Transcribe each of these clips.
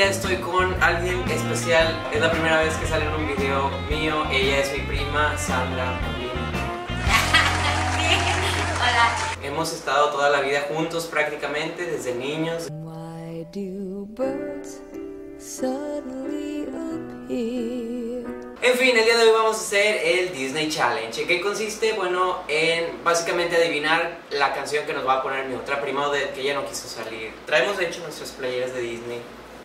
día estoy con alguien especial. Es la primera vez que sale en un video mío. Ella es mi prima, Sandra Hola. Hemos estado toda la vida juntos prácticamente, desde niños. Why do birds suddenly appear? En fin, el día de hoy vamos a hacer el Disney Challenge. ¿En qué consiste? Bueno, en básicamente adivinar la canción que nos va a poner mi otra prima que ella no quiso salir. Traemos de hecho nuestras playeras de Disney,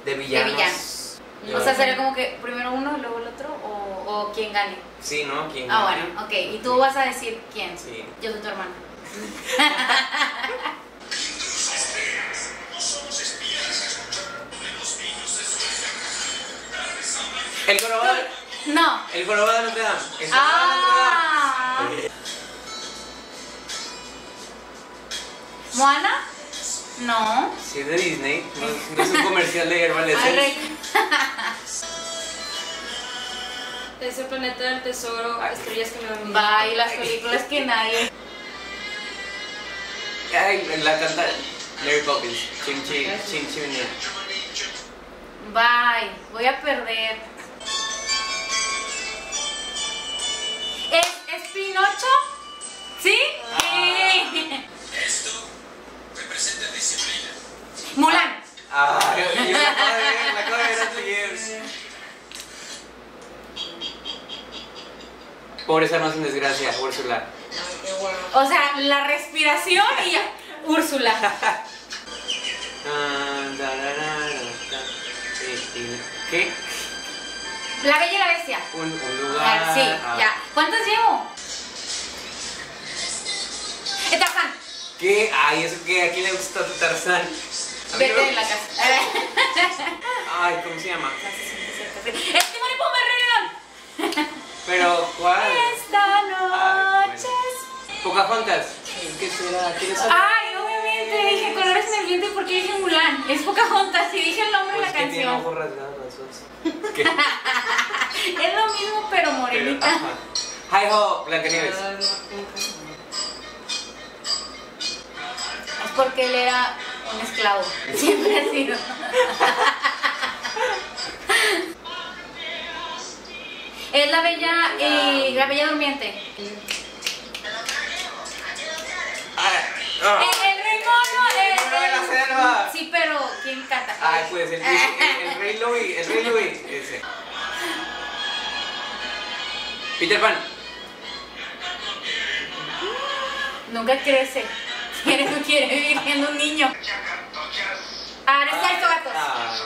de villanos. villanos. Yo- O sea, sería como que primero uno, luego el otro, o, o quién gane. Sí, ¿no? ¿Quién Ah, gane? bueno, ok. Y tú vas a decir quién. Sí. Yo soy tu hermana. El jorobado, No. el jorobado de Notre Dame. El jorobado de Notre Dame. Ah. ¿Moana? No. Sí, es de Disney. No, no es un comercial de Herbal. Es el planeta del tesoro, estrellas que me van Bye, las películas que nadie. Ay, la canta Mary Poppins. Chim chim, chim chim. Bye. Voy a perder. Pobreza no sin desgracia, Úrsula. O sea, la respiración y ya. Úrsula. ¿Qué? La bella y la bestia. Un, un Ah, lugar. sí, ah. ya. ¿Cuántas llevo? Eh, Tarzán. ¿Qué? Ay, eso que a quién le gusta tu Tarzán. Vete de la casa. Ay, ¿cómo se llama? Es Timón y Pumba Pero, ¿cuál? Esta Ay, noche. bueno. Pocahontas. ¿Qué será? ¿Quién sabe? Ay, obviamente dije colores en el viento y por qué dije Mulan. Es Pocahontas y dije el nombre Pues de la que canción. ¿Qué? Es lo mismo pero morenita. Hi ho, Blancanieves. Es porque él era un esclavo. Siempre ha sido. Es la bella, eh, la bella durmiente. Ah. El, el rey mono, el, El mono de la selva. Sí, pero ¿quién canta? Ay, pues el, el, el rey Louis, el rey Louis, ese. Peter Pan. Nunca crece. Quiere, quiere vivir siendo un niño. Ahora está el gatos. Ah,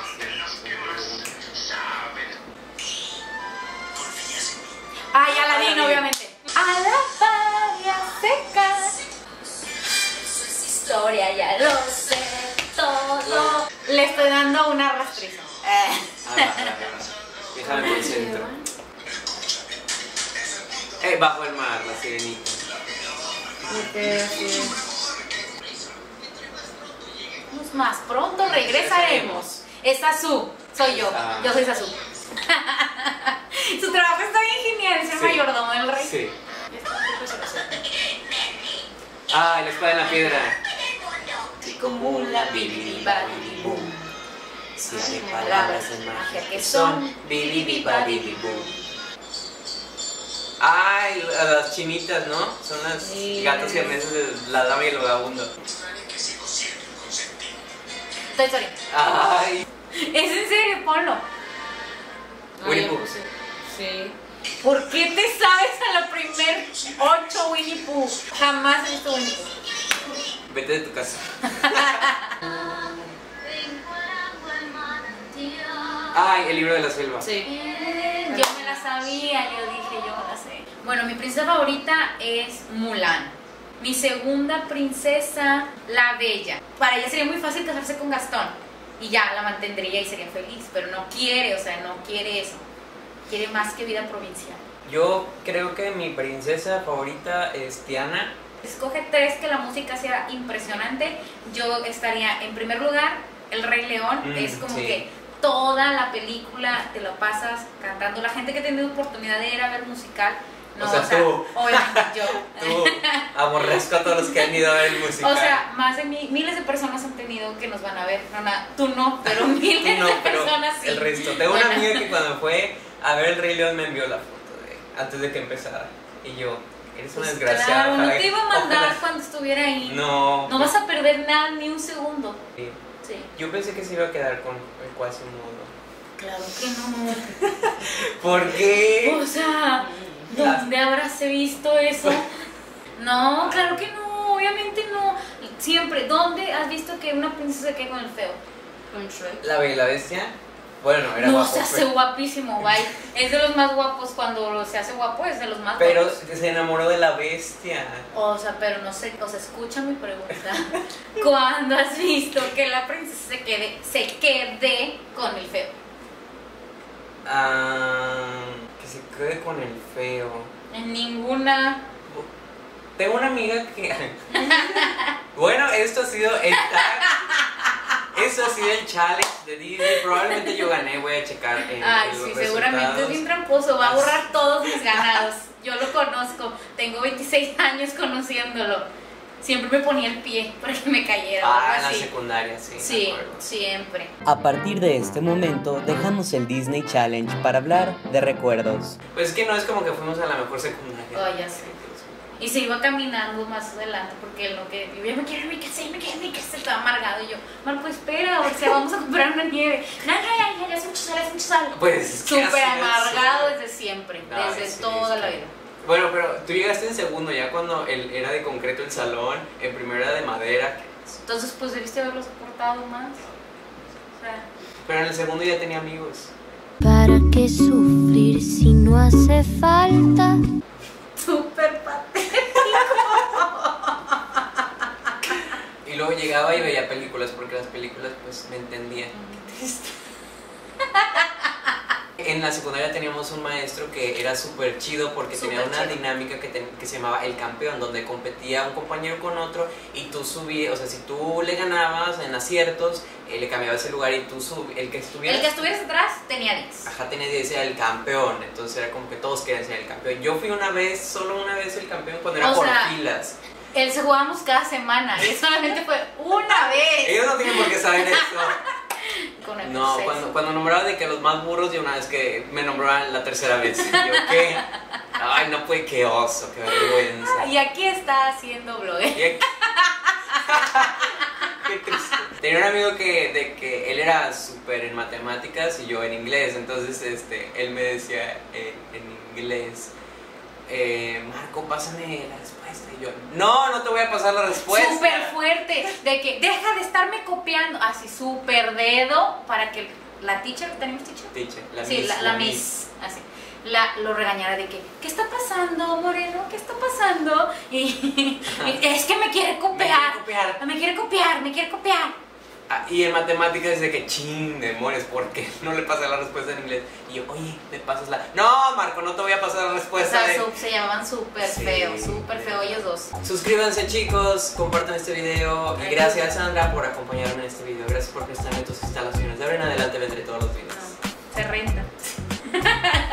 Historia, ya lo sé todo. Le estoy dando una rastriza. Eh. Ah. Déjame concentro. Eh, bajo el mar, la sirenita. Más pronto regresaremos. Es Sasu, soy yo. Ah. Yo soy Sasu. Su trabajo está bien genial, es el Sí. mayordomo del rey. Sí. Ah, la espada en la piedra. Como la bibidi babidi boom. Siete palabras de magia que son Billy Babidi Boom. Ay, a las chinitas, ¿no? Son las Sí. gatos siamesas de la dama y el vagabundo. Toy Story. Ay, Es en serio, ponlo. Winnie Pooh. Sí. ¿Por qué te sabes a la primer ocho Winnie Pooh? Jamás he visto Winnie Pooh. Vete de tu casa. Ay, el libro de la selva. Sí. Yo me la sabía, yo dije, yo me la sé. Bueno, mi princesa favorita es Mulan. Mi segunda princesa, la Bella. Para ella sería muy fácil casarse con Gastón. Y ya la mantendría y sería feliz. Pero no quiere, o sea, no quiere eso. Quiere más que vida provincial. Yo creo que mi princesa favorita es Tiana. Escoge tres que la música sea impresionante. Yo estaría en primer lugar, El Rey León. Mm, es como sí. que toda la película te la pasas cantando. La gente que ha tenido oportunidad de ir a ver musical No, o sea, tú, obviamente yo. tú aborrezco a todos los que han ido a ver el musical. O sea, más de mi- miles de personas han tenido que nos van a ver. No, na- tú no, pero miles no, de pero personas sí. el resto. Tengo una amiga que cuando fue a ver el Rey León me envió la foto de, antes de que empezara. Y yo, eres una Pues desgraciada. Claro, no te iba a mandar ojalá- cuando estuviera ahí. No. No vas a perder nada ni un segundo. Sí. Sí. Yo pensé que se iba a quedar con el Quasimodo. Claro que no. ¿Por qué? O sea, ¿dónde habrás visto eso? No, claro que no, obviamente no. Siempre, ¿dónde has visto que una princesa se quede con el feo? Con Shrek. La Bella y la Bestia. Bueno, era no, guapo. se hace pero- guapísimo, bye. Es de los más guapos cuando se hace guapo, es de los más Pero guapos. se enamoró de la bestia. O sea, pero no sé, o sea, escucha mi pregunta. ¿Cuándo has visto que la princesa se quede, se quede con el feo? Ah, que se quede con el feo. En ninguna. Tengo una amiga que. bueno, esto ha sido el tag. Esto ha sido el challenge de Disney. Probablemente yo gané, voy a checar en, Ay, los sí, seguramente es resultados. bien tramposo, va a borrar todos mis ganados. Yo lo conozco, tengo 26 años conociéndolo. Siempre me ponía el pie para que me cayera. Ah, en la secundaria, sí. Sí, siempre. A partir de este momento dejamos el Disney Challenge para hablar de recuerdos. Pues es que no es como que fuimos a la mejor secundaria. Oh, ya sé. Y se iba caminando más adelante porque lo que yo me quiero ir a mi casa, ya me quiero ir a mi casa, Y yo, Marco, espera, o sea, vamos a comprar una nieve. No, ya, ya, ya, es mucho sal, es mucho sal. Pues es Súper amargado desde siempre, desde sí, toda es la vida. Bueno, pero tú llegaste en segundo, ya cuando el, era de concreto el salón, en primero era de madera, Entonces, pues debiste haberlo soportado más. O sea, pero en el segundo ya tenía amigos. ¿Para qué sufrir si no hace falta? súper patético. Y luego llegaba y veía películas, porque las películas pues me entendían. En la secundaria teníamos un maestro que era súper chido porque tenía Súper una chido. dinámica que, ten- que se llamaba el campeón, donde competía un compañero con otro y tú subías, o sea, si tú le ganabas en aciertos, eh, le cambiabas el lugar y tú sub, el que estuviera... El que estuvieras atrás tenía 10. Ajá, tenía 10 era el campeón, entonces era como que todos querían ser el campeón. Yo fui una vez, solo una vez el campeón cuando era O por sea, filas. Él se jugábamos cada semana y solamente fue una vez. Ellos no tienen por qué saber eso. Con el No, cuando, cuando nombraba de que los más burros, yo una vez que me nombraban la tercera vez. Y yo, ¿qué? Ay, no puede, qué oso, qué vergüenza. Y aquí está haciendo blog. Y aquí- Qué triste. Tenía un amigo que, de que él era súper en matemáticas y yo en inglés, entonces este, él me decía en, en inglés, eh, Marco, pásame la respuesta. Y yo, no, no te voy a pasar la respuesta. Súper fuerte. De que deja de estarme copiando. Así, súper dedo para que la teacher, ¿tenemos teacher? Teacher, la sí, miss, la, la miss. Así. La, lo regañara de que, ¿qué está pasando, Moreno? ¿Qué está pasando? Y, y es que me quiere Me quiere copiar. copiar. Me quiere copiar, me quiere copiar. Ah, y en matemáticas de que ching, demonios, ¿por qué no le pasé la respuesta en inglés? Y yo, oye, me pasas la. No, Marco, no te voy a pasar la O respuesta. sea, de- su- se llamaban súper Sí. feo, súper feo ellos dos. Suscríbanse chicos, compartan este video y gracias Sandra por acompañarme en este video. Gracias por prestarme tus instalaciones. De ahora en adelante vendré todos los videos. Se renta.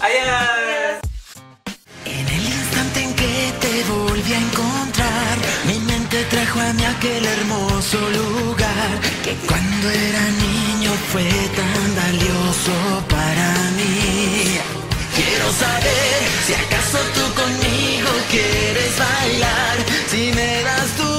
Adiós. En el instante en que te volví a encontrar, mente trajo a mí aquel hermoso lugar que cuando era niño fue tan valioso para mí. Quiero saber si acaso tú conmigo quieres bailar, si me das tu